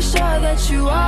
sure that you are